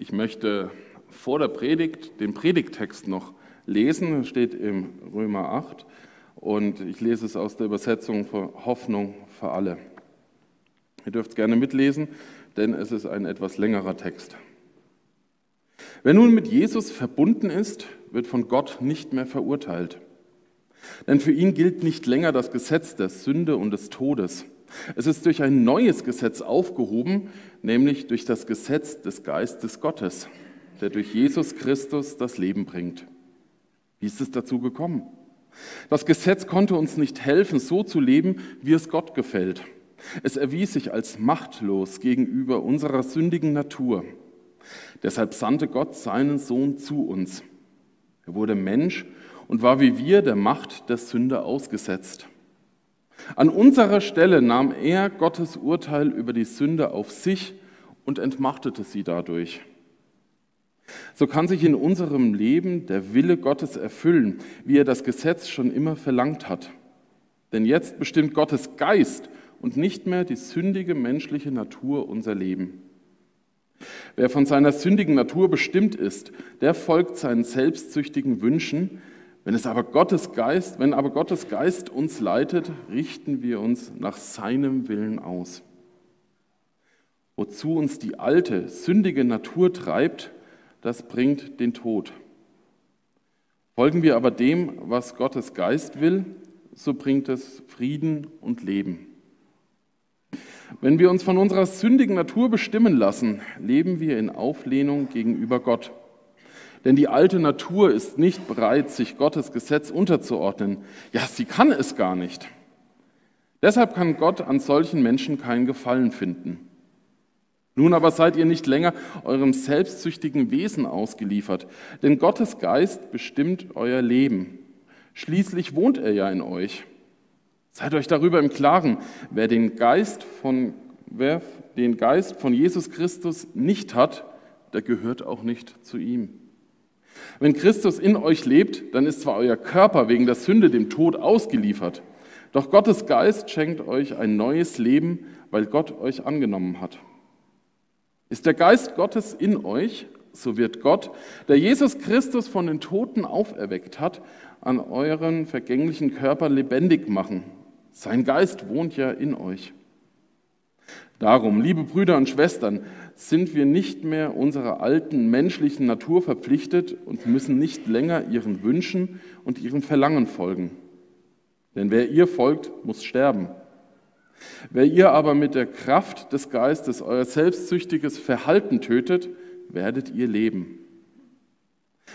Ich möchte vor der Predigt den Predigttext noch lesen, steht im Römer 8 und ich lese es aus der Übersetzung von Hoffnung für alle. Ihr dürft es gerne mitlesen, denn es ist ein etwas längerer Text. Wer nun mit Jesus verbunden ist, wird von Gott nicht mehr verurteilt. Denn für ihn gilt nicht länger das Gesetz der Sünde und des Todes. Es ist durch ein neues Gesetz aufgehoben, nämlich durch das Gesetz des Geistes Gottes, der durch Jesus Christus das Leben bringt. Wie ist es dazu gekommen? Das Gesetz konnte uns nicht helfen, so zu leben, wie es Gott gefällt. Es erwies sich als machtlos gegenüber unserer sündigen Natur. Deshalb sandte Gott seinen Sohn zu uns. Er wurde Mensch und war wie wir der Macht der Sünde ausgesetzt. An unserer Stelle nahm er Gottes Urteil über die Sünde auf sich und entmachtete sie dadurch. So kann sich in unserem Leben der Wille Gottes erfüllen, wie er das Gesetz schon immer verlangt hat. Denn jetzt bestimmt Gottes Geist und nicht mehr die sündige menschliche Natur unser Leben. Wer von seiner sündigen Natur bestimmt ist, der folgt seinen selbstsüchtigen Wünschen, wenn es aber Gottes Geist, wenn aber Gottes Geist uns leitet, richten wir uns nach seinem Willen aus. Wozu uns die alte, sündige Natur treibt, das bringt den Tod. Folgen wir aber dem, was Gottes Geist will, so bringt es Frieden und Leben. Wenn wir uns von unserer sündigen Natur bestimmen lassen, leben wir in Auflehnung gegenüber Gott. Denn die alte Natur ist nicht bereit, sich Gottes Gesetz unterzuordnen. Ja, sie kann es gar nicht. Deshalb kann Gott an solchen Menschen keinen Gefallen finden. Nun aber seid ihr nicht länger eurem selbstsüchtigen Wesen ausgeliefert, denn Gottes Geist bestimmt euer Leben. Schließlich wohnt er ja in euch. Seid euch darüber im Klaren, wer den Geist von, wer den Geist von Jesus Christus nicht hat, der gehört auch nicht zu ihm. Wenn Christus in euch lebt, dann ist zwar euer Körper wegen der Sünde dem Tod ausgeliefert, doch Gottes Geist schenkt euch ein neues Leben, weil Gott euch angenommen hat. Ist der Geist Gottes in euch, so wird Gott, der Jesus Christus von den Toten auferweckt hat, an euren vergänglichen Körper lebendig machen. Sein Geist wohnt ja in euch. Darum, liebe Brüder und Schwestern, sind wir nicht mehr unserer alten menschlichen Natur verpflichtet und müssen nicht länger ihren Wünschen und ihren Verlangen folgen. Denn wer ihr folgt, muss sterben. Wer ihr aber mit der Kraft des Geistes euer selbstsüchtiges Verhalten tötet, werdet ihr leben.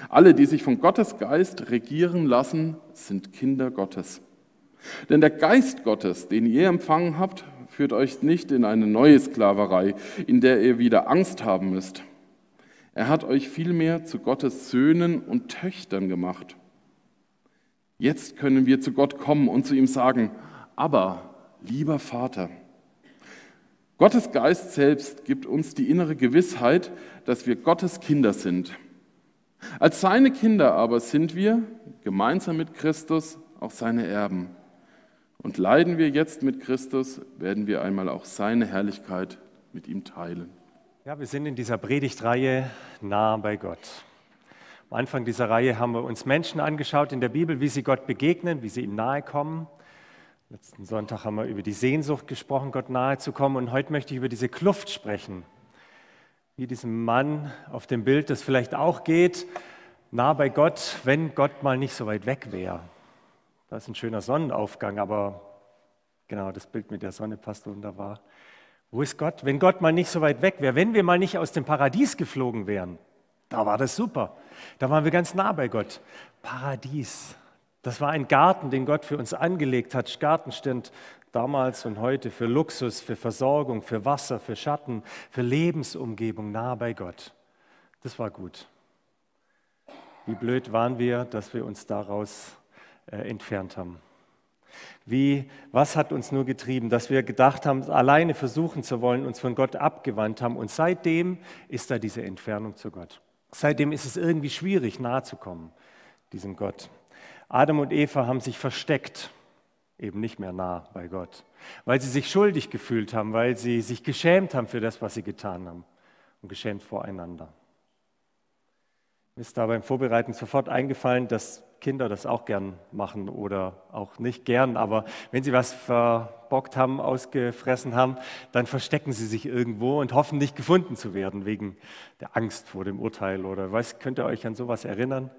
Alle, die sich von Gottes Geist regieren lassen, sind Kinder Gottes. Denn der Geist Gottes, den ihr empfangen habt, führt euch nicht in eine neue Sklaverei, in der ihr wieder Angst haben müsst. Er hat euch vielmehr zu Gottes Söhnen und Töchtern gemacht. Jetzt können wir zu Gott kommen und zu ihm sagen, aber lieber Vater. Gottes Geist selbst gibt uns die innere Gewissheit, dass wir Gottes Kinder sind. Als seine Kinder aber sind wir, gemeinsam mit Christus, auch seine Erben. Und leiden wir jetzt mit Christus, werden wir einmal auch seine Herrlichkeit mit ihm teilen. Ja, wir sind in dieser Predigtreihe nah bei Gott. Am Anfang dieser Reihe haben wir uns Menschen angeschaut in der Bibel, wie sie Gott begegnen, wie sie ihm nahe kommen. Letzten Sonntag haben wir über die Sehnsucht gesprochen, Gott nahe zu kommen. Und heute möchte ich über diese Kluft sprechen. Wie diesem Mann auf dem Bild, das vielleicht auch geht, nah bei Gott, wenn Gott mal nicht so weit weg wäre. Da ist ein schöner Sonnenaufgang, aber genau das Bild mit der Sonne passt wunderbar. Wo ist Gott? Wenn Gott mal nicht so weit weg wäre, wenn wir mal nicht aus dem Paradies geflogen wären, da war das super. Da waren wir ganz nah bei Gott. Paradies. Das war ein Garten, den Gott für uns angelegt hat. Garten stand damals und heute für Luxus, für Versorgung, für Wasser, für Schatten, für Lebensumgebung nah bei Gott. Das war gut. Wie blöd waren wir, dass wir uns daraus äh, entfernt haben. Wie, was hat uns nur getrieben, dass wir gedacht haben, alleine versuchen zu wollen, uns von Gott abgewandt haben. Und seitdem ist da diese Entfernung zu Gott. Seitdem ist es irgendwie schwierig, nahe zu kommen, diesem Gott. Adam und Eva haben sich versteckt, eben nicht mehr nah bei Gott, weil sie sich schuldig gefühlt haben, weil sie sich geschämt haben für das, was sie getan haben und geschämt voreinander. Mir ist da beim Vorbereiten sofort eingefallen, dass Kinder das auch gern machen oder auch nicht gern, aber wenn sie was verbockt haben, ausgefressen haben, dann verstecken sie sich irgendwo und hoffen nicht gefunden zu werden wegen der Angst vor dem Urteil oder was. Könnt ihr euch an sowas erinnern?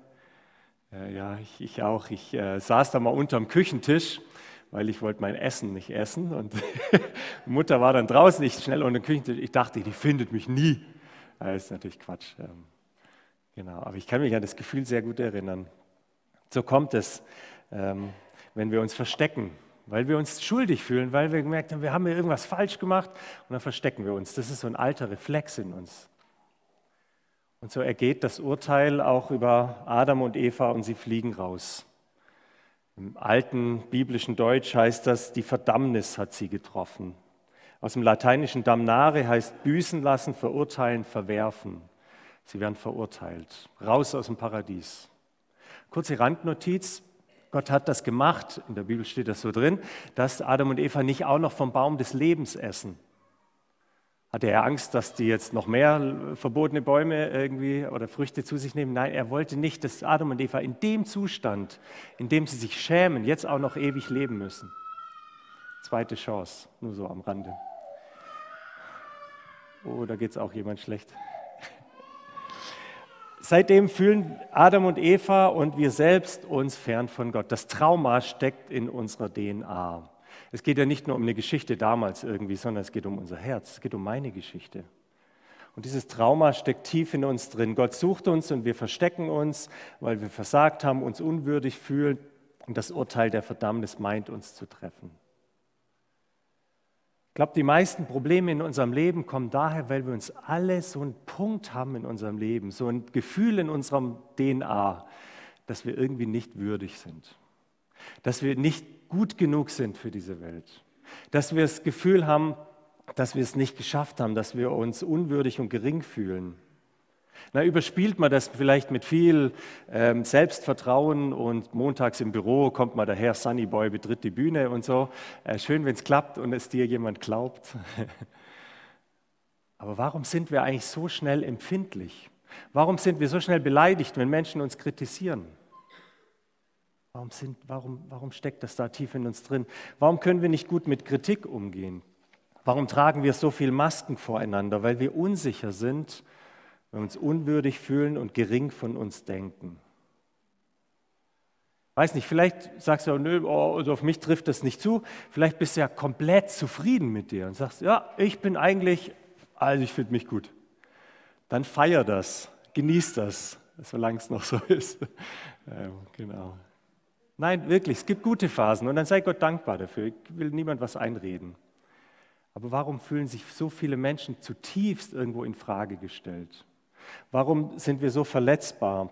Äh, ja, ich, ich, auch. Ich äh, saß da mal unterm Küchentisch, weil ich wollte mein Essen nicht essen und Mutter war dann draußen, ich schnell unter dem Küchentisch. Ich dachte, die findet mich nie. Das ist natürlich Quatsch. Ähm, Genau, aber ich kann mich an das Gefühl sehr gut erinnern. So kommt es, ähm, wenn wir uns verstecken, weil wir uns schuldig fühlen, weil wir gemerkt haben, wir haben hier irgendwas falsch gemacht und dann verstecken wir uns. Das ist so ein alter Reflex in uns. Und so ergeht das Urteil auch über Adam und Eva und sie fliegen raus. Im alten biblischen Deutsch heißt das, die Verdammnis hat sie getroffen. Aus dem lateinischen damnare heißt büßen lassen, verurteilen, verwerfen. Sie werden verurteilt, raus aus dem Paradies. Kurze Randnotiz. Gott hat das gemacht, in der Bibel steht das so drin, dass Adam und Eva nicht auch noch vom Baum des Lebens essen. Hatte er Angst, dass die jetzt noch mehr verbotene Bäume irgendwie oder Früchte zu sich nehmen? Nein, er wollte nicht, dass Adam und Eva in dem Zustand, in dem sie sich schämen, jetzt auch noch ewig leben müssen. Zweite Chance, nur so am Rande. Oh, da geht es auch jemand schlecht. Seitdem fühlen Adam und Eva und wir selbst uns fern von Gott. Das Trauma steckt in unserer DNA. Es geht ja nicht nur um eine Geschichte damals irgendwie, sondern es geht um unser Herz, es geht um meine Geschichte. Und dieses Trauma steckt tief in uns drin. Gott sucht uns und wir verstecken uns, weil wir versagt haben, uns unwürdig fühlen und das Urteil der Verdammnis meint uns zu treffen. Ich glaube, die meisten Probleme in unserem Leben kommen daher, weil wir uns alle so einen Punkt haben in unserem Leben, so ein Gefühl in unserem DNA, dass wir irgendwie nicht würdig sind, dass wir nicht gut genug sind für diese Welt, dass wir das Gefühl haben, dass wir es nicht geschafft haben, dass wir uns unwürdig und gering fühlen. Na, überspielt man das vielleicht mit viel ähm, Selbstvertrauen und montags im Büro kommt mal daher, Sunny Boy betritt die Bühne und so. Äh, schön, wenn es klappt und es dir jemand glaubt. Aber warum sind wir eigentlich so schnell empfindlich? Warum sind wir so schnell beleidigt, wenn Menschen uns kritisieren? Warum, sind, warum, warum steckt das da tief in uns drin? Warum können wir nicht gut mit Kritik umgehen? Warum tragen wir so viel Masken voreinander? Weil wir unsicher sind wenn wir uns unwürdig fühlen und gering von uns denken. Weiß nicht, vielleicht sagst du, nö, oh, also auf mich trifft das nicht zu. Vielleicht bist du ja komplett zufrieden mit dir und sagst, ja, ich bin eigentlich, also ich finde mich gut. Dann feier das, genieß das, solange es noch so ist. ja, genau. Nein, wirklich, es gibt gute Phasen und dann sei Gott dankbar dafür. Ich will niemand was einreden. Aber warum fühlen sich so viele Menschen zutiefst irgendwo in Frage gestellt? Warum sind wir so verletzbar?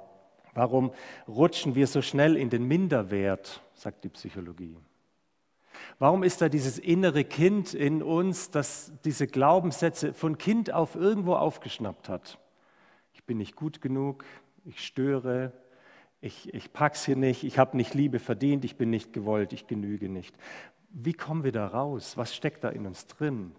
Warum rutschen wir so schnell in den Minderwert, sagt die Psychologie? Warum ist da dieses innere Kind in uns, das diese Glaubenssätze von Kind auf irgendwo aufgeschnappt hat? Ich bin nicht gut genug, ich störe, ich, ich pack's hier nicht, ich habe nicht Liebe verdient, ich bin nicht gewollt, ich genüge nicht. Wie kommen wir da raus? Was steckt da in uns drin?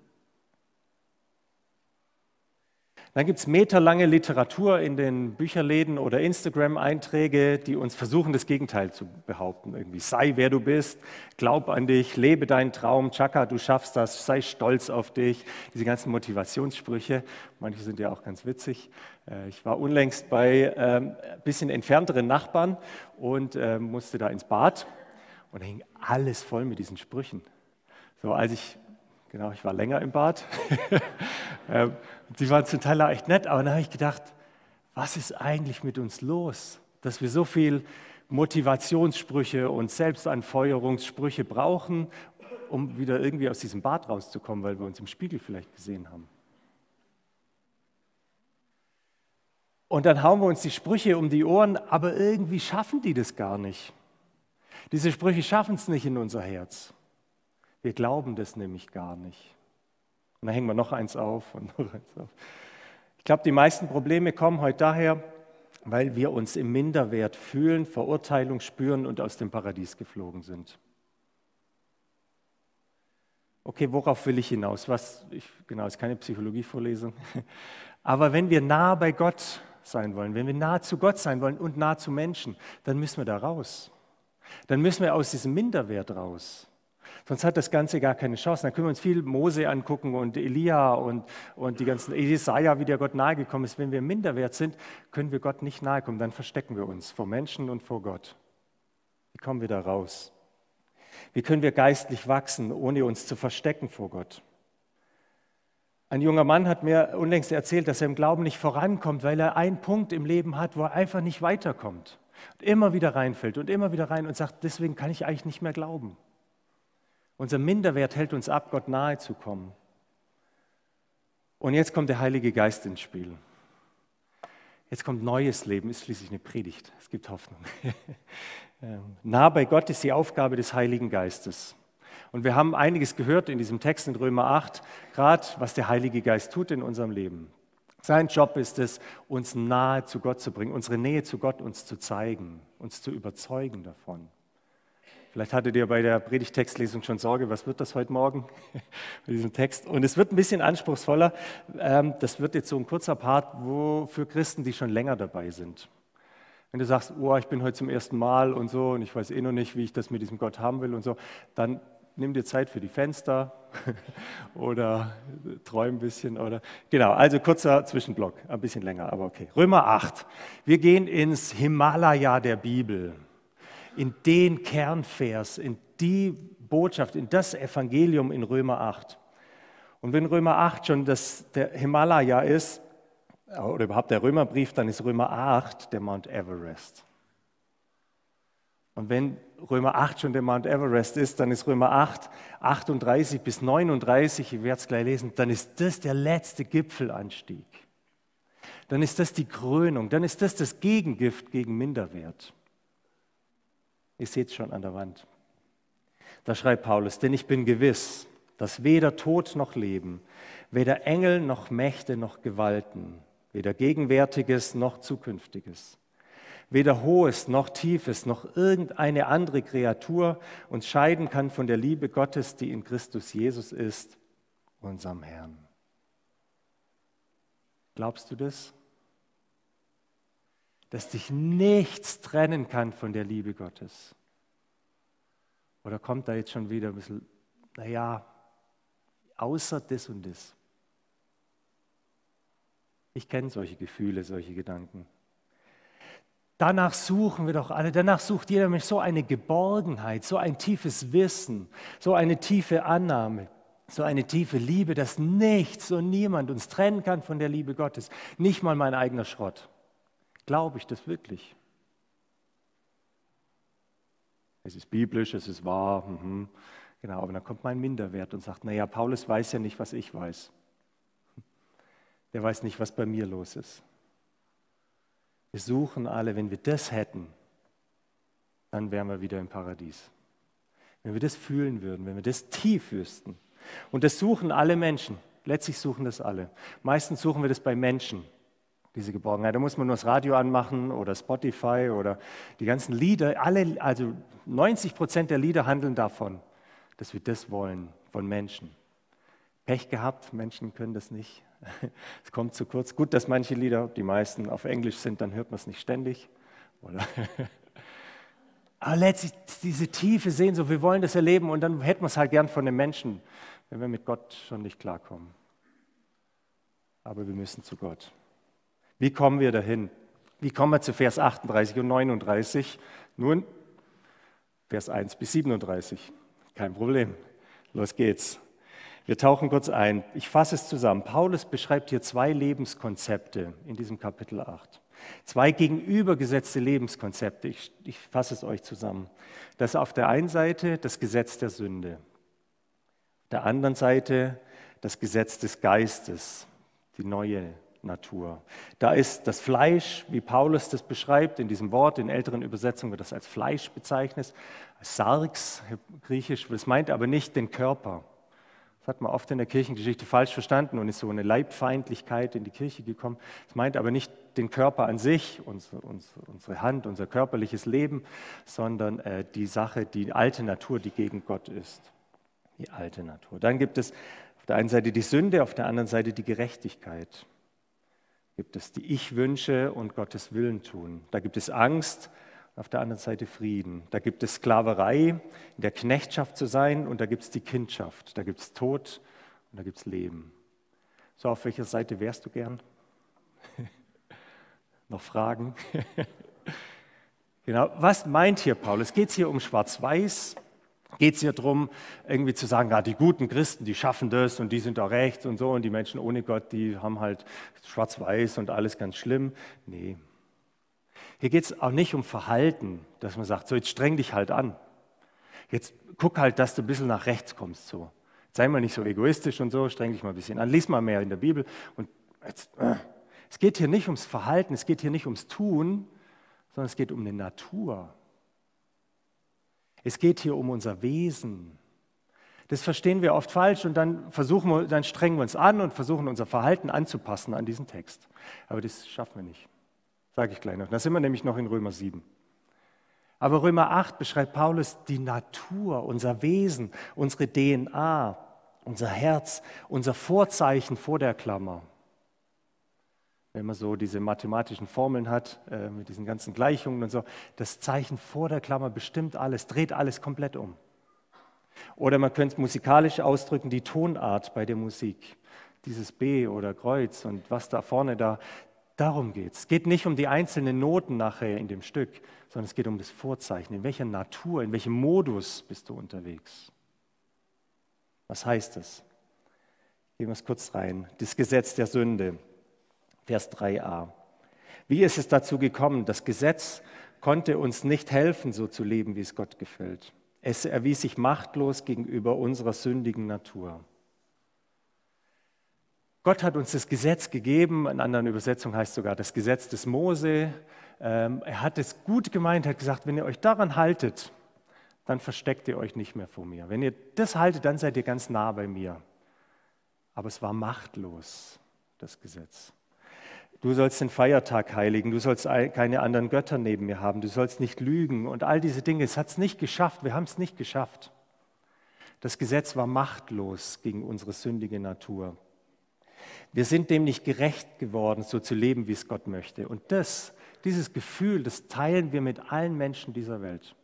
Dann gibt es meterlange Literatur in den Bücherläden oder Instagram-Einträge, die uns versuchen, das Gegenteil zu behaupten. Irgendwie sei, wer du bist, glaub an dich, lebe deinen Traum, Chaka, du schaffst das, sei stolz auf dich. Diese ganzen Motivationssprüche, manche sind ja auch ganz witzig. Äh, ich war unlängst bei ein ähm, bisschen entfernteren Nachbarn und äh, musste da ins Bad und da hing alles voll mit diesen Sprüchen. So, als ich Genau, ich war länger im Bad. Ähm, die waren zum Teil auch echt nett, aber dann habe ich gedacht, was ist eigentlich mit uns los, dass wir so viel Motivationssprüche und Selbstanfeuerungssprüche brauchen, um wieder irgendwie aus diesem Bad rauszukommen, weil wir uns im Spiegel vielleicht gesehen haben. Und dann hauen wir uns die Sprüche um die Ohren, aber irgendwie schaffen die das gar nicht. Diese Sprüche schaffen es nicht in unser Herz. Wir glauben das nämlich gar nicht. Und dann hängen wir noch eins auf und noch eins auf. Ich glaube, die meisten Probleme kommen heute daher, weil wir uns im Minderwert fühlen, Verurteilung spüren und aus dem Paradies geflogen sind. Okay, worauf will ich hinaus? Was, ich, genau, ist keine Psychologievorlesung. Aber wenn wir nah bei Gott sein wollen, wenn wir nah zu Gott sein wollen und nah zu Menschen, dann müssen wir da raus. Dann müssen wir aus diesem Minderwert raus. Sonst hat das Ganze gar keine Chance. Dann können wir uns viel Mose angucken und Elia und, und die ganzen Jesaja, wie der Gott nahegekommen ist. Wenn wir Minderwert sind, können wir Gott nicht nahe kommen. Dann verstecken wir uns vor Menschen und vor Gott. Wie kommen wir da raus? Wie können wir geistlich wachsen, ohne uns zu verstecken vor Gott? Ein junger Mann hat mir unlängst erzählt, dass er im Glauben nicht vorankommt, weil er einen Punkt im Leben hat, wo er einfach nicht weiterkommt. Und immer wieder reinfällt und immer wieder rein und sagt, deswegen kann ich eigentlich nicht mehr glauben. Unser Minderwert hält uns ab, Gott nahe zu kommen. Und jetzt kommt der Heilige Geist ins Spiel. Jetzt kommt neues Leben, ist schließlich eine Predigt. Es gibt Hoffnung. Ähm, nah bei Gott ist die Aufgabe des Heiligen Geistes. Und wir haben einiges gehört in diesem Text in Römer 8, gerade was der Heilige Geist tut in unserem Leben. Sein Job ist es, uns nahe zu Gott zu bringen, unsere Nähe zu Gott uns zu zeigen, uns zu überzeugen davon. Vielleicht hattet ihr bei der Predigtextlesung schon Sorge, was wird das heute Morgen mit diesem Text? Und es wird ein bisschen anspruchsvoller. Ähm, das wird jetzt so ein kurzer Part, wo für Christen, die schon länger dabei sind. Wenn du sagst, oh, ich bin heute zum ersten Mal und so und ich weiß eh noch nicht, wie ich das mit diesem Gott haben will und so, dann nimm dir Zeit für die Fenster oder träum ein bisschen oder genau, also kurzer Zwischenblock, ein bisschen länger, aber okay. Römer 8. Wir gehen ins Himalaya der Bibel, in den Kernvers, in die Botschaft, in das Evangelium in Römer 8. Und wenn Römer 8 schon das, der Himalaya ist, oder überhaupt der Römerbrief, dann ist Römer 8 der Mount Everest. Und wenn Römer 8 schon der Mount Everest ist, dann ist Römer 8, 38 bis 39, ich werde es gleich lesen, dann ist das der letzte Gipfelanstieg. Dann ist das die Krönung, dann ist das das Gegengift gegen Minderwert. Ihr seht es schon an der Wand. Da schreibt Paulus, denn ich bin gewiss, dass weder Tod noch Leben, weder Engel noch Mächte noch Gewalten, weder Gegenwärtiges noch Zukünftiges. Weder Hohes noch Tiefes noch irgendeine andere Kreatur uns scheiden kann von der Liebe Gottes, die in Christus Jesus ist, unserem Herrn. Glaubst du das? Dass dich nichts trennen kann von der Liebe Gottes? Oder kommt da jetzt schon wieder ein bisschen, naja, außer das und das? Ich kenne solche Gefühle, solche Gedanken. Danach suchen wir doch alle, danach sucht jeder Mensch so eine Geborgenheit, so ein tiefes Wissen, so eine tiefe Annahme, so eine tiefe Liebe, dass nichts und niemand uns trennen kann von der Liebe Gottes. Nicht mal mein eigener Schrott. Glaube ich das wirklich? Es ist biblisch, es ist wahr, mhm. genau, aber dann kommt mein Minderwert und sagt, naja, Paulus weiß ja nicht, was ich weiß der weiß nicht, was bei mir los ist. Wir suchen alle, wenn wir das hätten, dann wären wir wieder im Paradies. Wenn wir das fühlen würden, wenn wir das tief wüssten. Und das suchen alle Menschen. Letztlich suchen das alle. Meistens suchen wir das bei Menschen, diese Geborgenheit. Da muss man nur das Radio anmachen oder Spotify oder die ganzen Lieder. Alle, also 90 Prozent der Lieder handeln davon, dass wir das wollen von Menschen. Pech gehabt, Menschen können das nicht. Es kommt zu kurz. Gut, dass manche Lieder, die meisten auf Englisch sind, dann hört man es nicht ständig. Aber letztlich diese tiefe Sehnsucht, wir wollen das erleben und dann hätten wir es halt gern von den Menschen, wenn wir mit Gott schon nicht klarkommen. Aber wir müssen zu Gott. Wie kommen wir dahin? Wie kommen wir zu Vers 38 und 39? Nun, Vers 1 bis 37. Kein Problem. Los geht's. Wir tauchen kurz ein. Ich fasse es zusammen. Paulus beschreibt hier zwei Lebenskonzepte in diesem Kapitel 8. Zwei gegenübergesetzte Lebenskonzepte. Ich, ich fasse es euch zusammen. Das ist auf der einen Seite das Gesetz der Sünde. Auf der anderen Seite das Gesetz des Geistes, die neue Natur. Da ist das Fleisch, wie Paulus das beschreibt, in diesem Wort, in älteren Übersetzungen wird das als Fleisch bezeichnet, als Sarx, griechisch, das meint aber nicht den Körper. Das hat man oft in der Kirchengeschichte falsch verstanden und ist so eine Leibfeindlichkeit in die Kirche gekommen. Das meint aber nicht den Körper an sich, unsere, unsere Hand, unser körperliches Leben, sondern äh, die Sache, die alte Natur, die gegen Gott ist. Die alte Natur. Dann gibt es auf der einen Seite die Sünde, auf der anderen Seite die Gerechtigkeit. Gibt es die Ich-Wünsche und Gottes Willen tun. Da gibt es Angst, auf der anderen Seite Frieden. Da gibt es Sklaverei, in der Knechtschaft zu sein und da gibt es die Kindschaft. Da gibt es Tod und da gibt es Leben. So, auf welcher Seite wärst du gern? Noch Fragen? genau, was meint hier Paulus? Geht es hier um Schwarz-Weiß? Geht es hier darum, irgendwie zu sagen, ja, die guten Christen, die schaffen das und die sind da rechts und so und die Menschen ohne Gott, die haben halt Schwarz-Weiß und alles ganz schlimm? Nee. Hier geht es auch nicht um Verhalten, dass man sagt, so jetzt streng dich halt an. Jetzt guck halt, dass du ein bisschen nach rechts kommst. So. Sei mal nicht so egoistisch und so, streng dich mal ein bisschen an. Lies mal mehr in der Bibel. Und jetzt, äh, es geht hier nicht ums Verhalten, es geht hier nicht ums Tun, sondern es geht um eine Natur. Es geht hier um unser Wesen. Das verstehen wir oft falsch und dann versuchen wir, dann strengen wir uns an und versuchen unser Verhalten anzupassen an diesen Text. Aber das schaffen wir nicht. Sage ich gleich noch. Da sind wir nämlich noch in Römer 7. Aber Römer 8 beschreibt Paulus die Natur, unser Wesen, unsere DNA, unser Herz, unser Vorzeichen vor der Klammer. Wenn man so diese mathematischen Formeln hat, äh, mit diesen ganzen Gleichungen und so, das Zeichen vor der Klammer bestimmt alles, dreht alles komplett um. Oder man könnte es musikalisch ausdrücken, die Tonart bei der Musik. Dieses B oder Kreuz und was da vorne da, darum geht es. Es geht nicht um die einzelnen Noten nachher in dem Stück, sondern es geht um das Vorzeichen. In welcher Natur, in welchem Modus bist du unterwegs? Was heißt das? Gehen wir es kurz rein. Das Gesetz der Sünde, Vers 3a. Wie ist es dazu gekommen? Das Gesetz konnte uns nicht helfen, so zu leben, wie es Gott gefällt. Es erwies sich machtlos gegenüber unserer sündigen Natur. Gott hat uns das Gesetz gegeben, in anderen Übersetzungen heißt sogar das Gesetz des Mose, ähm, er hat es gut gemeint, hat gesagt, wenn ihr euch daran haltet, dann versteckt ihr euch nicht mehr vor mir. Wenn ihr das haltet, dann seid ihr ganz nah bei mir. Aber es war machtlos, das Gesetz. Du sollst den Feiertag heiligen, du sollst keine anderen Götter neben mir haben, du sollst nicht lügen und all diese Dinge. Es hat es nicht geschafft, wir haben es nicht geschafft. Das Gesetz war machtlos gegen unsere sündige Natur. Wir sind dem nicht gerecht geworden, so zu leben, wie es Gott möchte. Und das dieses Gefühl, das teilen wir mit allen Menschen dieser Welt.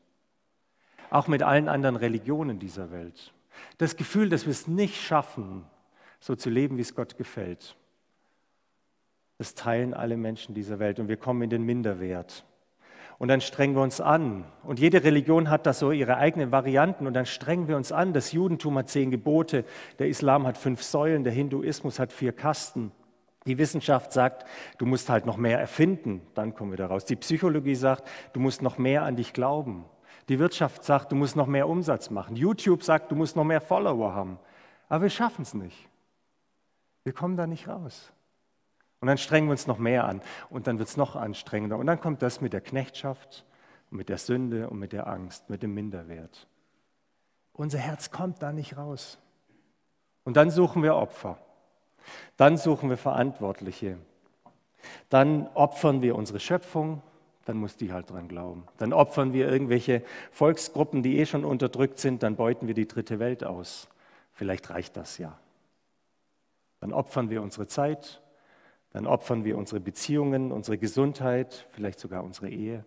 Auch mit allen anderen Religionen dieser Welt. Das Gefühl, dass wir es nicht schaffen, so zu leben, wie es Gott gefällt. Das teilen alle Menschen dieser Welt und wir kommen in den Minderwert. Und dann strengen wir uns an. Und jede Religion hat da so ihre eigenen Varianten. Und dann strengen wir uns an. Das Judentum hat zehn Gebote, der Islam hat fünf Säulen, der Hinduismus hat vier Kasten. Die Wissenschaft sagt, du musst halt noch mehr erfinden, dann kommen wir daraus. Die Psychologie sagt, du musst noch mehr an dich glauben. Die Wirtschaft sagt, du musst noch mehr Umsatz machen. YouTube sagt, du musst noch mehr Follower haben. Aber wir schaffen es nicht. Wir kommen da nicht raus. Und dann strengen wir uns noch mehr an. Und dann wird es noch anstrengender. Und dann kommt das mit der Knechtschaft, mit der Sünde und mit der Angst, mit dem Minderwert. Unser Herz kommt da nicht raus. Und dann suchen wir Opfer. Dann suchen wir Verantwortliche. Dann opfern wir unsere Schöpfung, dann muss die halt dran glauben. Dann opfern wir irgendwelche Volksgruppen, die eh schon unterdrückt sind, dann beuten wir die dritte Welt aus. Vielleicht reicht das ja. Dann opfern wir unsere Zeit, dann opfern wir unsere Beziehungen, unsere Gesundheit, vielleicht sogar unsere Ehe,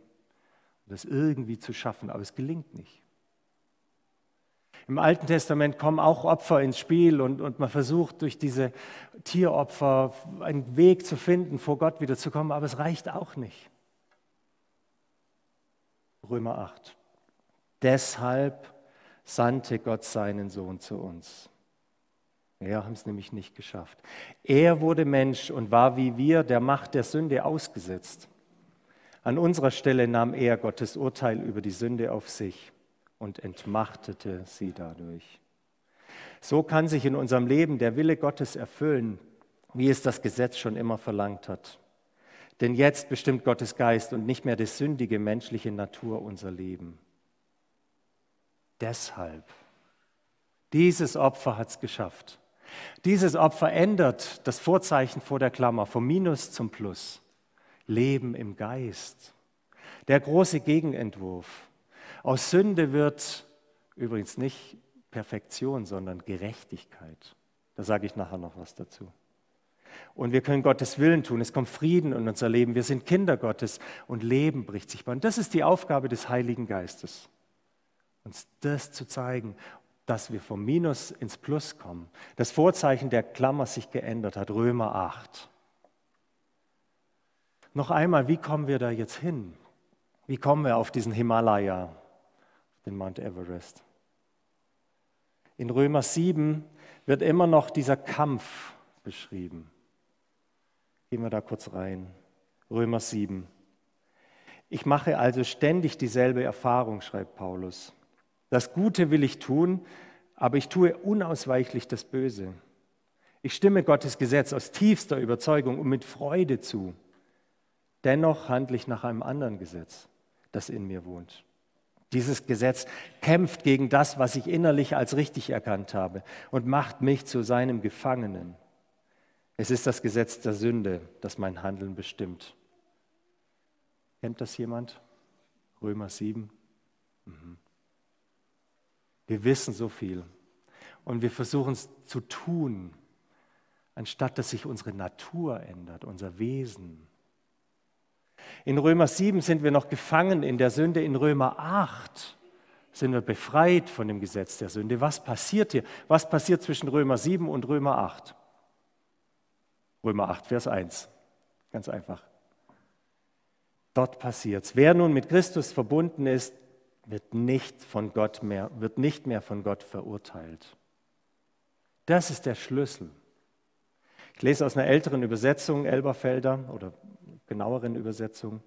um das irgendwie zu schaffen, aber es gelingt nicht. Im Alten Testament kommen auch Opfer ins Spiel und, und man versucht durch diese Tieropfer einen Weg zu finden, vor Gott wiederzukommen, aber es reicht auch nicht. Römer 8. Deshalb sandte Gott seinen Sohn zu uns. Wir haben es nämlich nicht geschafft. Er wurde Mensch und war wie wir der Macht der Sünde ausgesetzt. An unserer Stelle nahm er Gottes Urteil über die Sünde auf sich und entmachtete sie dadurch. So kann sich in unserem Leben der Wille Gottes erfüllen, wie es das Gesetz schon immer verlangt hat. Denn jetzt bestimmt Gottes Geist und nicht mehr die sündige menschliche Natur unser Leben. Deshalb, dieses Opfer hat es geschafft. Dieses Opfer ändert das Vorzeichen vor der Klammer vom Minus zum Plus. Leben im Geist. Der große Gegenentwurf. Aus Sünde wird übrigens nicht Perfektion, sondern Gerechtigkeit. Da sage ich nachher noch was dazu. und wir können Gottes Willen tun. Es kommt Frieden in unser Leben. Wir sind Kinder Gottes und Leben bricht sich bei. Und das ist die Aufgabe des Heiligen Geistes, uns das zu zeigen, dass wir vom Minus ins Plus kommen. Das Vorzeichen der Klammer sich geändert hat, Römer 8. Noch einmal, wie kommen wir da jetzt hin? Wie kommen wir auf diesen Himalaya, den Mount Everest? In Römer 7 wird immer noch dieser Kampf beschrieben. Gehen wir da kurz rein. Römer 7. Ich mache also ständig dieselbe Erfahrung, schreibt Paulus. Das Gute will ich tun, aber ich tue unausweichlich das Böse. Ich stimme Gottes Gesetz aus tiefster Überzeugung und mit Freude zu. Dennoch handle ich nach einem anderen Gesetz, das in mir wohnt. Dieses Gesetz kämpft gegen das, was ich innerlich als richtig erkannt habe und macht mich zu seinem Gefangenen. Es ist das Gesetz der Sünde, das mein Handeln bestimmt. Kennt das jemand? Römer 7. Mhm. Wir wissen so viel und wir versuchen es zu tun, anstatt dass sich unsere Natur ändert, unser Wesen. In Römer 7 sind wir noch gefangen in der Sünde. In Römer 8 sind wir befreit von dem Gesetz der Sünde. Was passiert hier? Was passiert zwischen Römer 7 und Römer 8? Römer 8, Vers 1. Ganz einfach. Dort passiert es. Wer nun mit Christus verbunden ist, wird nicht, von Gott mehr, wird nicht mehr von Gott verurteilt. Das ist der Schlüssel. Ich lese aus einer älteren Übersetzung, Elberfelder, oder genaueren Übersetzung.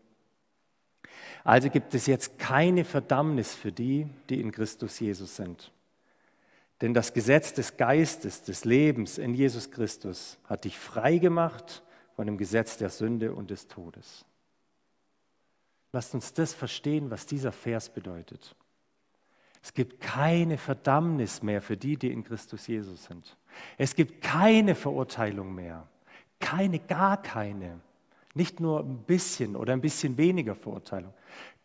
Also gibt es jetzt keine Verdammnis für die, die in Christus Jesus sind. Denn das Gesetz des Geistes, des Lebens in Jesus Christus hat dich frei gemacht von dem Gesetz der Sünde und des Todes. Lasst uns das verstehen, was dieser Vers bedeutet. Es gibt keine Verdammnis mehr für die, die in Christus Jesus sind. Es gibt keine Verurteilung mehr. Keine, gar keine. Nicht nur ein bisschen oder ein bisschen weniger Verurteilung.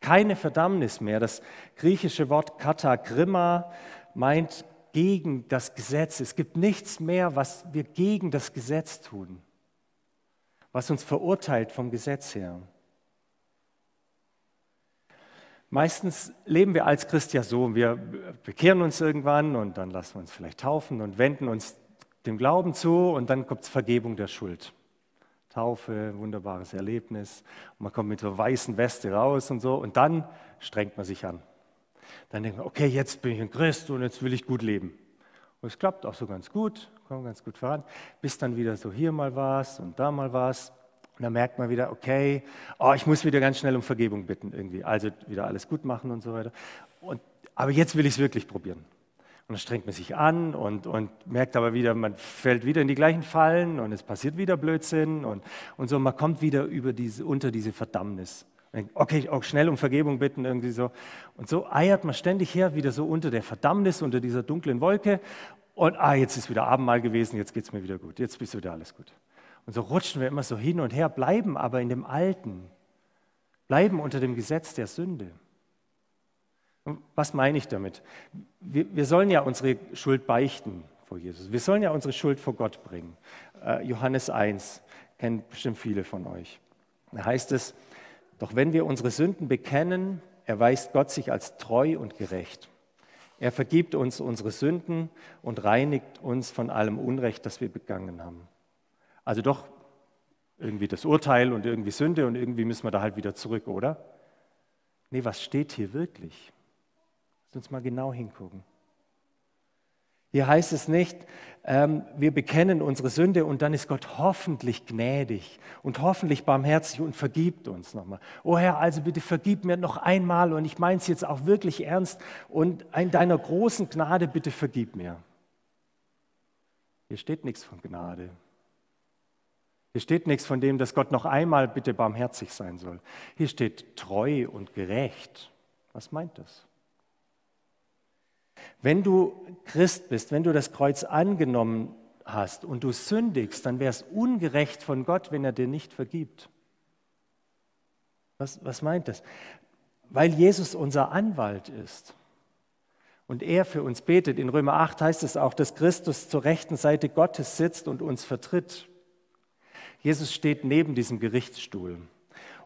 Keine Verdammnis mehr. Das griechische Wort katagrima meint gegen das Gesetz. Es gibt nichts mehr, was wir gegen das Gesetz tun, was uns verurteilt vom Gesetz her. Meistens leben wir als Christ ja so, wir bekehren uns irgendwann und dann lassen wir uns vielleicht taufen und wenden uns dem Glauben zu und dann kommt Vergebung der Schuld. Taufe, wunderbares Erlebnis. Und man kommt mit einer weißen Weste raus und so und dann strengt man sich an. Dann denkt man, okay, jetzt bin ich ein Christ und jetzt will ich gut leben. Und es klappt auch so ganz gut, kommt ganz gut voran, bis dann wieder so hier mal was und da mal was. Und dann merkt man wieder, okay, oh, ich muss wieder ganz schnell um Vergebung bitten irgendwie. Also wieder alles gut machen und so weiter. Und, aber jetzt will ich es wirklich probieren. Und dann strengt man sich an und, und merkt aber wieder, man fällt wieder in die gleichen Fallen und es passiert wieder Blödsinn und, und so. Man kommt wieder über diese, unter diese Verdammnis. Okay, auch schnell um Vergebung bitten, irgendwie so. Und so eiert man ständig her, wieder so unter der Verdammnis, unter dieser dunklen Wolke. Und ah, jetzt ist wieder Abendmahl gewesen, jetzt geht es mir wieder gut, jetzt ist wieder alles gut. Und so rutschen wir immer so hin und her, bleiben aber in dem Alten, bleiben unter dem Gesetz der Sünde. Was meine ich damit? Wir, wir, sollen ja unsere Schuld beichten vor Jesus. Wir sollen ja unsere Schuld vor Gott bringen. Äh, Johannes 1 kennen bestimmt viele von euch. Da heißt es, doch wenn wir unsere Sünden bekennen, erweist Gott sich als treu und gerecht. Er vergibt uns unsere Sünden und reinigt uns von allem Unrecht, das wir begangen haben. Also doch irgendwie das Urteil und irgendwie Sünde und irgendwie müssen wir da halt wieder zurück, oder? Nee, was steht hier wirklich? Lass uns mal genau hingucken. Hier heißt es nicht, ähm, wir bekennen unsere Sünde und dann ist Gott hoffentlich gnädig und hoffentlich barmherzig und vergibt uns nochmal. Oh Herr, also bitte vergib mir noch einmal und ich meine es jetzt auch wirklich ernst und in deiner großen Gnade bitte vergib mir. Hier steht nichts von Gnade. Hier steht nichts von dem, dass Gott noch einmal bitte barmherzig sein soll. Hier steht treu und gerecht. Was meint das? Wenn du Christ bist, wenn du das Kreuz angenommen hast und du sündigst, dann wäre es ungerecht von Gott, wenn er dir nicht vergibt. Was, was meint das? Weil Jesus unser Anwalt ist und er für uns betet. In Römer 8 heißt es auch, dass Christus zur rechten Seite Gottes sitzt und uns vertritt. Jesus steht neben diesem Gerichtsstuhl.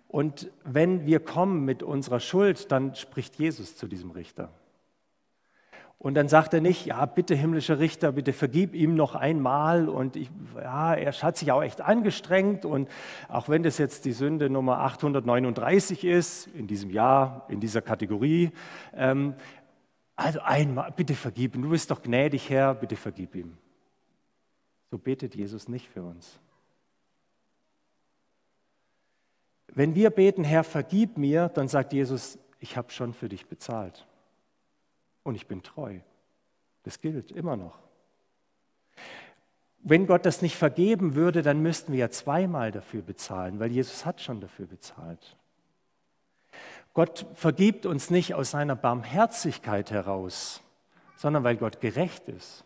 Und wenn wir kommen mit unserer Schuld, dann spricht Jesus zu diesem Richter. Und dann sagt er nicht, ja, bitte himmlischer Richter, bitte vergib ihm noch einmal. Und ich, ja, er hat sich auch echt angestrengt. Und auch wenn das jetzt die Sünde Nummer 839 ist, in diesem Jahr, in dieser Kategorie, ähm, also einmal, bitte vergib ihm. Du bist doch gnädig, Herr, bitte vergib ihm. So betet Jesus nicht für uns. Wenn wir beten, Herr, vergib mir, dann sagt Jesus, ich habe schon für dich bezahlt. Und ich bin treu. Das gilt immer noch. Wenn Gott das nicht vergeben würde, dann müssten wir ja zweimal dafür bezahlen, weil Jesus hat schon dafür bezahlt. Gott vergibt uns nicht aus seiner Barmherzigkeit heraus, sondern weil Gott gerecht ist.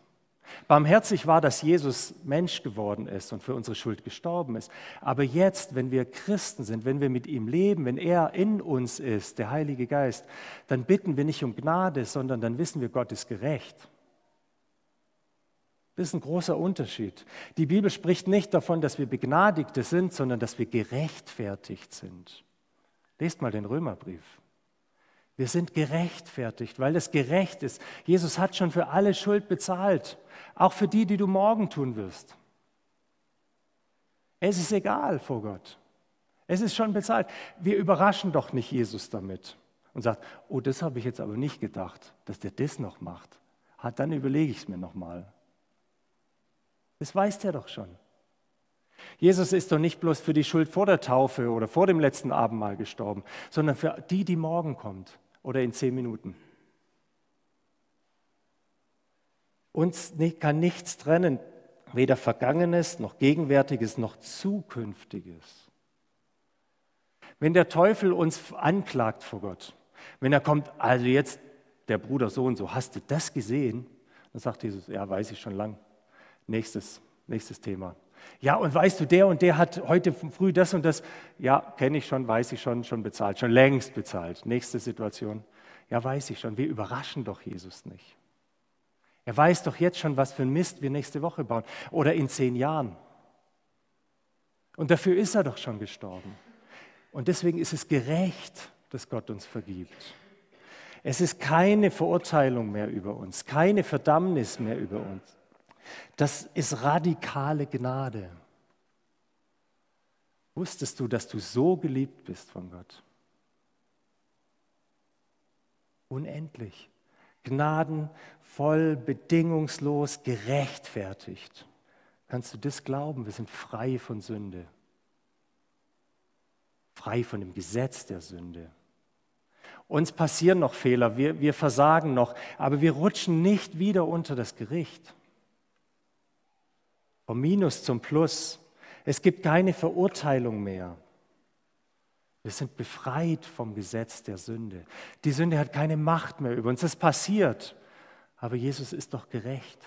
Barmherzig war, dass Jesus Mensch geworden ist und für unsere Schuld gestorben ist. Aber jetzt, wenn wir Christen sind, wenn wir mit ihm leben, wenn er in uns ist, der Heilige Geist, dann bitten wir nicht um Gnade, sondern dann wissen wir, Gott ist gerecht. Das ist ein großer Unterschied. Die Bibel spricht nicht davon, dass wir Begnadigte sind, sondern dass wir gerechtfertigt sind. Lest mal den Römerbrief. Wir sind gerechtfertigt, weil es gerecht ist. Jesus hat schon für alle Schuld bezahlt, auch für die, die du morgen tun wirst. Es ist egal vor Gott. Es ist schon bezahlt. Wir überraschen doch nicht Jesus damit und sagen, oh, das habe ich jetzt aber nicht gedacht, dass der das noch macht. Dann überlege ich es mir nochmal. Das weiß der doch schon. Jesus ist doch nicht bloß für die Schuld vor der Taufe oder vor dem letzten Abendmahl gestorben, sondern für die, die morgen kommt oder in zehn Minuten. Uns kann nichts trennen, weder Vergangenes noch Gegenwärtiges noch Zukünftiges. Wenn der Teufel uns anklagt vor Gott, wenn er kommt, also jetzt der Bruder so und so, hast du das gesehen? Dann sagt Jesus, ja, weiß ich schon lang. Nächstes, nächstes Thema. Ja, und weißt du, der und der hat heute früh das und das. Ja, kenne ich schon, weiß ich schon, schon bezahlt, schon längst bezahlt. Nächste Situation. Ja, weiß ich schon. Wir überraschen doch Jesus nicht. Er weiß doch jetzt schon, was für ein Mist wir nächste Woche bauen oder in zehn Jahren. Und dafür ist er doch schon gestorben. Und deswegen ist es gerecht, dass Gott uns vergibt. Es ist keine Verurteilung mehr über uns, keine Verdammnis mehr über uns. Das ist radikale Gnade. Wusstest du, dass du so geliebt bist von Gott? Unendlich. Gnadenvoll, bedingungslos, gerechtfertigt. Kannst du das glauben? Wir sind frei von Sünde. Frei von dem Gesetz der Sünde. Uns passieren noch Fehler, wir, wir versagen noch, aber wir rutschen nicht wieder unter das Gericht. Vom Minus zum Plus. Es gibt keine Verurteilung mehr. Wir sind befreit vom Gesetz der Sünde. Die Sünde hat keine Macht mehr über uns. Das passiert. Aber Jesus ist doch gerecht.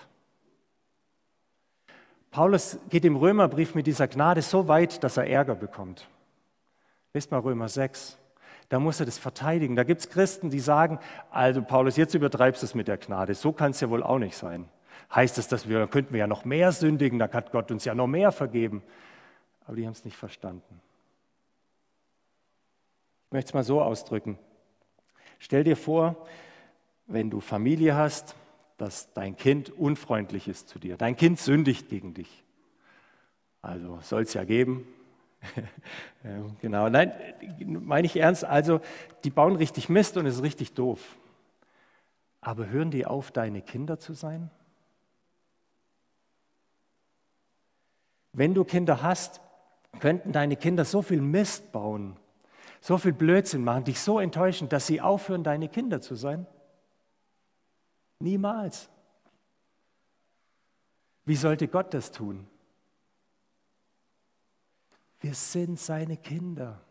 Paulus geht im Römerbrief mit dieser Gnade so weit, dass er Ärger bekommt. Lest mal Römer 6. Da muss er das verteidigen. Da gibt es Christen, die sagen, also Paulus, jetzt übertreibst du es mit der Gnade. So kann es ja wohl auch nicht sein heißt es, dass wir, könnten wir ja noch mehr sündigen, da hat Gott uns ja noch mehr vergeben. Aber die haben es nicht verstanden. Ich möchte es mal so ausdrücken. Stell dir vor, wenn du Familie hast, dass dein Kind unfreundlich ist zu dir. Dein Kind sündigt gegen dich. Also soll es ja geben. genau, nein, meine ich ernst. Also, die bauen richtig Mist und es ist richtig doof. Aber hören die auf, deine Kinder zu sein? Wenn du Kinder hast, könnten deine Kinder so viel Mist bauen, so viel Blödsinn machen, dich so enttäuschen, dass sie aufhören, deine Kinder zu sein? Niemals. Wie sollte Gott das tun? Wir sind seine Kinder.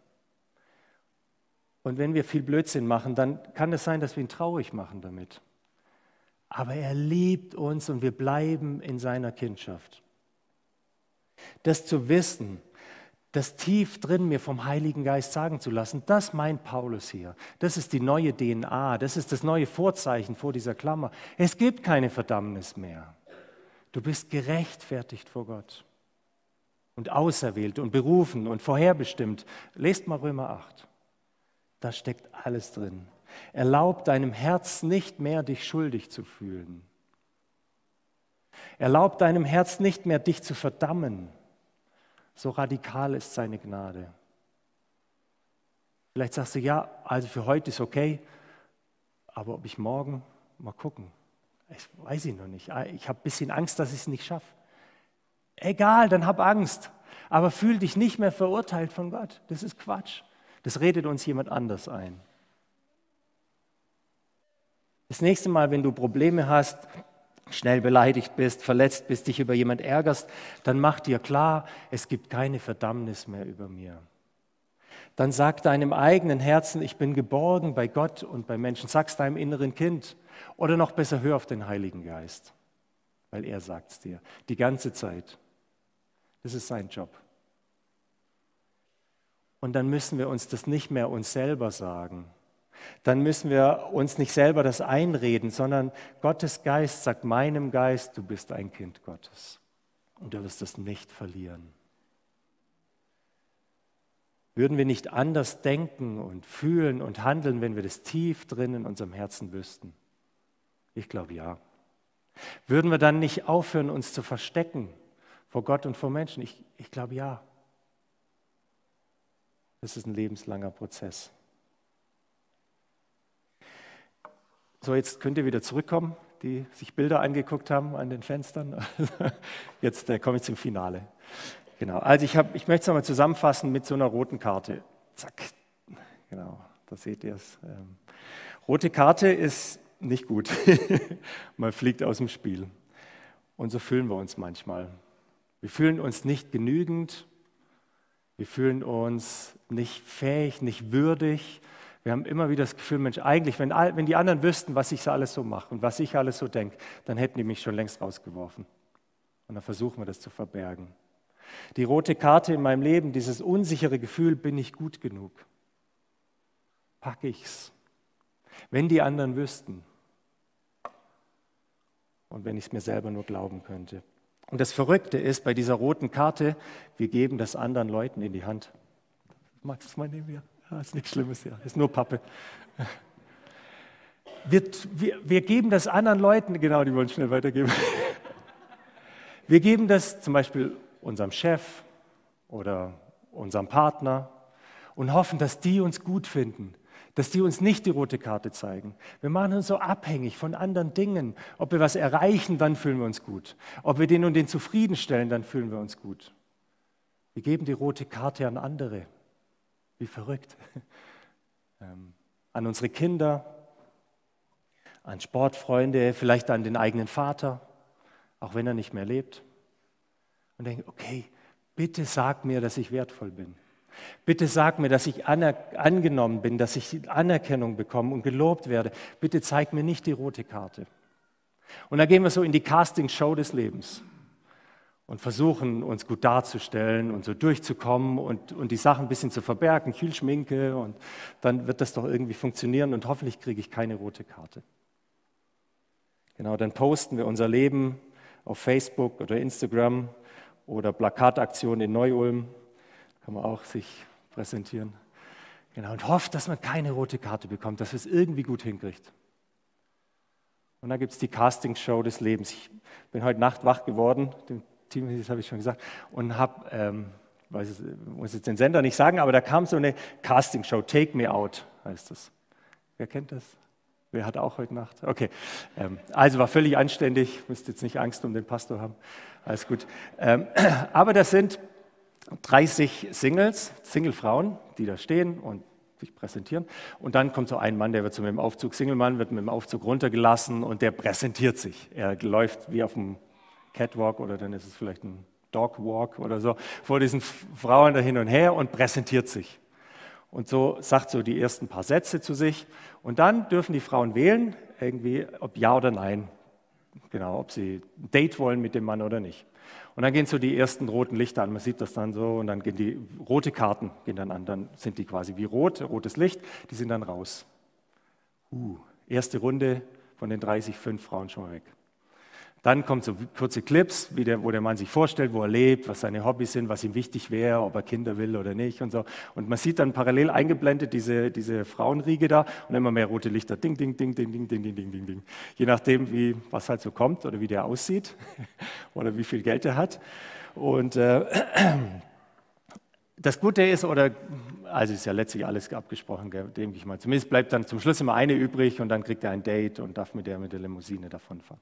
Und wenn wir viel Blödsinn machen, dann kann es sein, dass wir ihn traurig machen damit. Aber er liebt uns und wir bleiben in seiner Kindschaft. Das zu wissen, das tief drin mir vom Heiligen Geist sagen zu lassen, das meint Paulus hier. Das ist die neue DNA, das ist das neue Vorzeichen vor dieser Klammer. Es gibt keine Verdammnis mehr. Du bist gerechtfertigt vor Gott. und auserwählt und berufen und vorherbestimmt. Lest mal Römer 8. Da steckt alles drin. Erlaub deinem Herz nicht mehr, dich schuldig zu fühlen. Erlaub deinem Herz nicht mehr, dich zu verdammen. So radikal ist seine Gnade. Vielleicht sagst du, ja, also für heute ist okay, aber ob ich morgen, mal gucken. Ich weiß ich noch nicht. Ich habe ein bisschen Angst, dass ich es nicht schaffe. Egal, dann hab Angst. Aber fühl dich nicht mehr verurteilt von Gott. Das ist Quatsch. Das redet uns jemand anders ein. Das nächste Mal, wenn du Probleme hast, schnell beleidigt bist, verletzt bist, dich über jemand ärgerst, dann mach dir klar, es gibt keine Verdammnis mehr über mir. Dann sag deinem eigenen Herzen, ich bin geborgen bei Gott und bei Menschen. Sag's deinem inneren Kind. Oder noch besser, hör auf den Heiligen Geist, weil er sagt es dir die ganze Zeit. Das ist sein Job. Und dann müssen wir uns das nicht mehr uns selber sagen. Dann müssen wir uns nicht selber das einreden, sondern Gottes Geist sagt meinem Geist, du bist ein Kind Gottes und du wirst es nicht verlieren. Würden wir nicht anders denken und fühlen und handeln, wenn wir das tief drin in unserem Herzen wüssten? Ich glaube ja. Würden wir dann nicht aufhören, uns zu verstecken vor Gott und vor Menschen? Ich, ich glaube ja. Das ist ein lebenslanger Prozess. So, jetzt könnt ihr wieder zurückkommen, die sich Bilder angeguckt haben an den Fenstern. Jetzt äh, komme ich zum Finale. Genau, also ich, ich möchte es nochmal zusammenfassen mit so einer roten Karte. Zack, genau, da seht ihr es. Ähm, rote Karte ist nicht gut. Man fliegt aus dem Spiel. Und so fühlen wir uns manchmal. Wir fühlen uns nicht genügend, wir fühlen uns nicht fähig, nicht würdig. Wir haben immer wieder das Gefühl, Mensch, eigentlich, wenn, wenn die anderen wüssten, was ich alles so mache und was ich alles so denke, dann hätten die mich schon längst rausgeworfen. Und dann versuchen wir das zu verbergen. Die rote Karte in meinem Leben, dieses unsichere Gefühl, bin ich gut genug? Packe ich's? Wenn die anderen wüssten und wenn ich es mir selber nur glauben könnte. Und das Verrückte ist bei dieser roten Karte, wir geben das anderen Leuten in die Hand. Magst du es mal nehmen? Ja, ja ist nichts Schlimmes, ja, ist nur Pappe. Wir, wir, wir geben das anderen Leuten, genau, die wollen schnell weitergeben. Wir geben das zum Beispiel unserem Chef oder unserem Partner und hoffen, dass die uns gut finden, dass die uns nicht die rote Karte zeigen. Wir machen uns so abhängig von anderen Dingen. Ob wir was erreichen, dann fühlen wir uns gut. Ob wir den und den zufriedenstellen, dann fühlen wir uns gut. Wir geben die rote Karte an andere. Wie verrückt. Ähm, an unsere Kinder, an Sportfreunde, vielleicht an den eigenen Vater, auch wenn er nicht mehr lebt. Und denken, okay, bitte sag mir, dass ich wertvoll bin. Bitte sag mir, dass ich angenommen bin, dass ich Anerkennung bekomme und gelobt werde. Bitte zeig mir nicht die rote Karte. Und dann gehen wir so in die Casting-Show des Lebens und versuchen, uns gut darzustellen und so durchzukommen und, und die Sachen ein bisschen zu verbergen, viel Schminke und dann wird das doch irgendwie funktionieren und hoffentlich kriege ich keine rote Karte. Genau, dann posten wir unser Leben auf Facebook oder Instagram oder Plakataktion in Neu-Ulm kann man auch sich präsentieren. Genau, und hofft, dass man keine rote Karte bekommt, dass es irgendwie gut hinkriegt. Und dann gibt es die Castingshow des Lebens. Ich bin heute Nacht wach geworden, dem Team, das habe ich schon gesagt, und habe, ähm, weiß ich muss jetzt den Sender nicht sagen, aber da kam so eine Castingshow, Take Me Out heißt das. Wer kennt das? Wer hat auch heute Nacht? Okay, ähm, also war völlig anständig, müsst jetzt nicht Angst um den Pastor haben, alles gut. Ähm, aber das sind 30 Singles, Singlefrauen, die da stehen und sich präsentieren. Und dann kommt so ein Mann, der wird so mit dem Aufzug, Singlemann, wird mit dem Aufzug runtergelassen und der präsentiert sich. Er läuft wie auf dem Catwalk oder dann ist es vielleicht ein Dogwalk oder so vor diesen Frauen da hin und her und präsentiert sich. Und so sagt so die ersten paar Sätze zu sich. Und dann dürfen die Frauen wählen, irgendwie, ob ja oder nein. Genau, ob sie ein Date wollen mit dem Mann oder nicht. Und dann gehen so die ersten roten Lichter an, man sieht das dann so und dann gehen die rote Karten gehen dann an, dann sind die quasi wie rot, rotes Licht, die sind dann raus. Uh, erste Runde von den 30, fünf Frauen schon mal weg. Dann kommen so kurze Clips, der, wo der Mann sich vorstellt, wo er lebt, was seine Hobbys sind, was ihm wichtig wäre, ob er Kinder will oder nicht und so. Und man sieht dann parallel eingeblendet diese, diese Frauenriege da und immer mehr rote Lichter. Ding, ding, ding, ding, ding, ding, ding, ding, ding, ding. Je nachdem, wie, was halt so kommt oder wie der aussieht oder wie viel Geld er hat. Und äh, das Gute ist, oder also ist ja letztlich alles abgesprochen, denke ich mal. Zumindest bleibt dann zum Schluss immer eine übrig und dann kriegt er ein Date und darf mit der mit der Limousine davonfahren.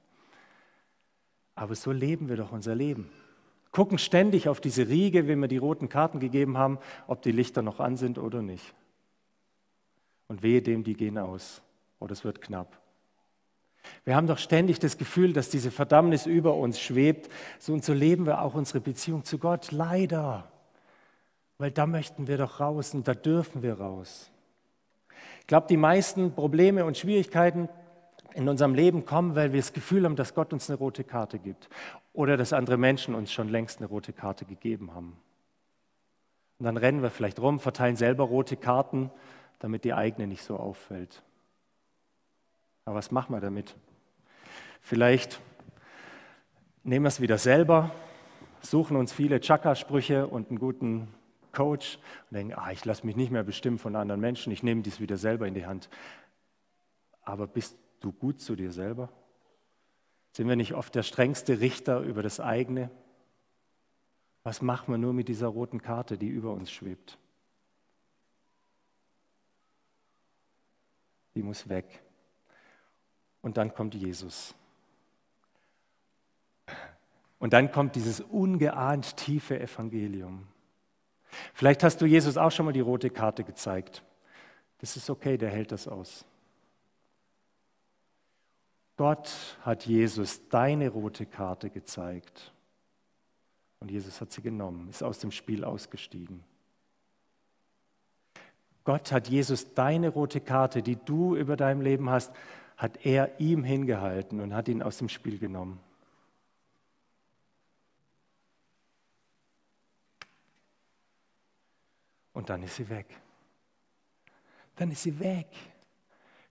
Aber so leben wir doch unser Leben. Gucken ständig auf diese Riege, wenn wir die roten Karten gegeben haben, ob die Lichter noch an sind oder nicht. Und wehe dem, die gehen aus oder es wird knapp. Wir haben doch ständig das Gefühl, dass diese Verdammnis über uns schwebt. So und so leben wir auch unsere Beziehung zu Gott. Leider. Weil da möchten wir doch raus und da dürfen wir raus. Ich glaube, die meisten Probleme und Schwierigkeiten in unserem Leben kommen, weil wir das Gefühl haben, dass Gott uns eine rote Karte gibt oder dass andere Menschen uns schon längst eine rote Karte gegeben haben. Und dann rennen wir vielleicht rum, verteilen selber rote Karten, damit die eigene nicht so auffällt. Aber was machen wir damit? Vielleicht nehmen wir es wieder selber, suchen uns viele Chakra-Sprüche und einen guten Coach und denken, ah, ich lasse mich nicht mehr bestimmen von anderen Menschen, ich nehme dies wieder selber in die Hand. Aber bist du gut zu dir selber? Sind wir nicht oft der strengste Richter über das eigene? Was machen wir nur mit dieser roten Karte, die über uns schwebt? Die muss weg. Und dann kommt Jesus. Und dann kommt dieses ungeahnt tiefe Evangelium. Vielleicht hast du Jesus auch schon mal die rote Karte gezeigt. Das ist okay, der hält das aus. Gott hat Jesus deine rote Karte gezeigt. Und Jesus hat sie genommen, ist aus dem Spiel ausgestiegen. Gott hat Jesus deine rote Karte, die du über deinem Leben hast, hat er ihm hingehalten und hat ihn aus dem Spiel genommen. Und dann ist sie weg. Dann ist sie weg.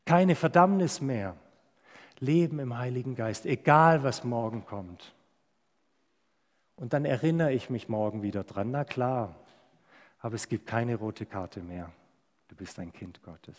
Keine Verdammnis mehr. Leben im Heiligen Geist, egal was morgen kommt. Und dann erinnere ich mich morgen wieder dran, na klar, aber es gibt keine rote Karte mehr. Du bist ein Kind Gottes.